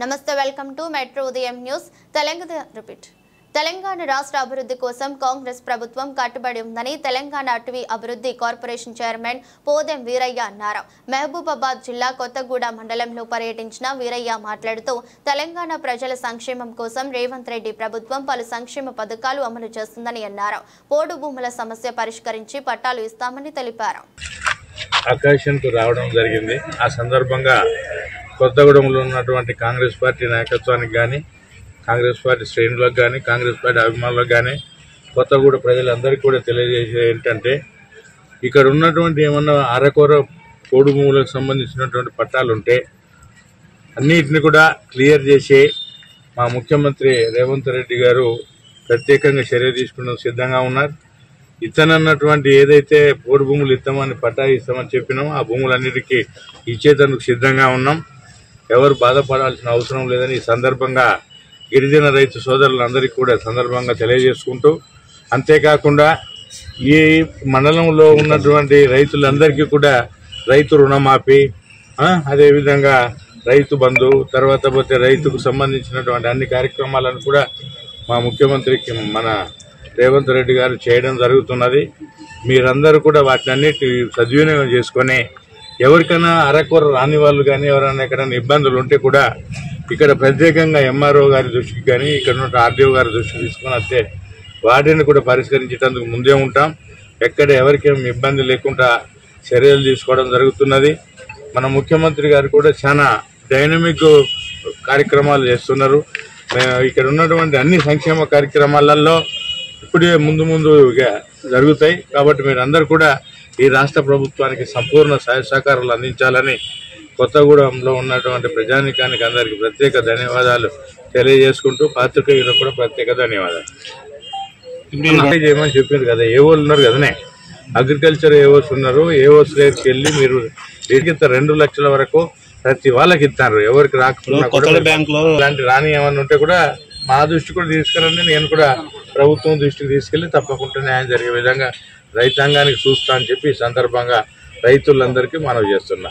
నమస్తే welcome to metro ఉదయం news. Telangana repeat. Telangana రాష్ట్ర అభివృద్ధి కోసం కాంగ్రెస్ ప్రభుత్వం కట్టుబడి ఉందని తెలంగాణ అటవీ అభివృద్ధి కార్పొరేషన్ చైర్మన్ పోదెం వీరయ్య అన్నారు. మహబూబాబాద్ జిల్లా కొత్తగూడ మండలంలో పర్యటించిన వీరయ్య మాట్లాడుతూ తెలంగాణ ప్రజల సంక్షేమం కోసం రేవంత్ రెడ్డి ప్రభుత్వం పలు సంక్షేమ పథకాలు అమలు చేస్తుందని అన్నారు. పోడు భూముల సమస్య పరిష్కరించి పట్టాలు ఇస్తామని తెలిపారు. రావడం జరిగింది. ఆ సందర్భంగా కొత్తగూడెంలో ఉన్నటువంటి కాంగ్రెస్ పార్టీ నాయకత్వానికి కానీ కాంగ్రెస్ పార్టీ శ్రేణులకు కానీ కాంగ్రెస్ పార్టీ అభిమానులకు కానీ కొత్తగూడ ప్రజలందరికీ కూడా తెలియజేసేది ఏంటంటే ఇక్కడ ఉన్నటువంటి ఏమన్నా అరకొర పోడు భూములకు సంబంధించినటువంటి పట్టాలు ఉంటే అన్నిటిని కూడా క్లియర్ చేసి మా ముఖ్యమంత్రి రేవంత్ రెడ్డి గారు ప్రత్యేకంగా చర్య తీసుకున్న సిద్ధంగా ఉన్నారు. ఇతనన్నటువంటి ఏదైతే పోడు భూములు ఇస్తామని పట్టా ఇస్తామని చెప్పినామో ఆ భూములన్నిటికీ ఇచ్చేటందుకు సిద్ధంగా ఉన్నాం. ఎవరు బాధపడాల్సిన అవసరం లేదని ఈ సందర్భంగా గిరిజన రైతు సోదరులందరికీ కూడా సందర్భంగా తెలియజేసుకుంటూ అంతేకాకుండా ఈ మండలంలో ఉన్నటువంటి రైతులందరికీ కూడా రైతు రుణమాఫీ అదేవిధంగా రైతు బంధు తర్వాత పోతే రైతుకు సంబంధించినటువంటి అన్ని కార్యక్రమాలను కూడా మా ముఖ్యమంత్రికి మన రేవంత్ రెడ్డి గారు చేయడం జరుగుతున్నది. మీరందరూ కూడా వాటిని అన్నిటి సద్వినియోగం చేసుకొని ఎవరికైనా అరకొర రాని వాళ్ళు కానీ ఎవరైనా ఎక్కడైనా ఇబ్బందులు ఉంటే కూడా ఇక్కడ ప్రత్యేకంగా ఎంఆర్ఓ గారి దృష్టికి కానీ ఇక్కడ ఉన్న ఆర్డీఓ గారి దృష్టికి తీసుకుని వస్తే వాటిని కూడా పరిష్కరించేటందుకు ముందే ఉంటాం. ఎక్కడ ఎవరికేం ఇబ్బంది లేకుండా చర్యలు తీసుకోవడం జరుగుతున్నది. మన ముఖ్యమంత్రి గారు కూడా చాలా డైనమిక్ కార్యక్రమాలు చేస్తున్నారు. మేము ఇక్కడ ఉన్నటువంటి అన్ని సంక్షేమ కార్యక్రమాలలో ఇప్పుడే ముందు ముందు ఇక జరుగుతాయి. కాబట్టి మీరు అందరు కూడా ఈ రాష్ట్ర ప్రభుత్వానికి సంపూర్ణ సహాయ సహకారాలు అందించాలని కొత్తగూడెంలో ఉన్నటువంటి ప్రజానికానికి అందరికీ ప్రత్యేక ధన్యవాదాలు తెలియజేసుకుంటూ పాత్రికేయులకు కూడా ప్రత్యేక ధన్యవాదాలు. చేయమని చెప్పింది కదా ఏవోలు ఉన్నారు కదనే? అగ్రికల్చర్ ఏవోస్ ఉన్నారు ఏవోస్ దగ్గరికి వెళ్ళి మీరు వీటికి రెండు లక్షల వరకు ప్రతి వాళ్ళకి ఇస్తారు. ఎవరికి లో ఇలాంటి రాని ఏమైనా ఉంటే కూడా మా దృష్టి కూడా తీసుకురండి నేను కూడా ప్రభుత్వం దృష్టికి తీసుకెళ్ళి తప్పకుండా న్యాయం జరిగే విధంగా రైతాంగానికి చూస్తా అని చెప్పి ఈ సందర్భంగా రైతులందరికీ మనవి చేస్తున్నా.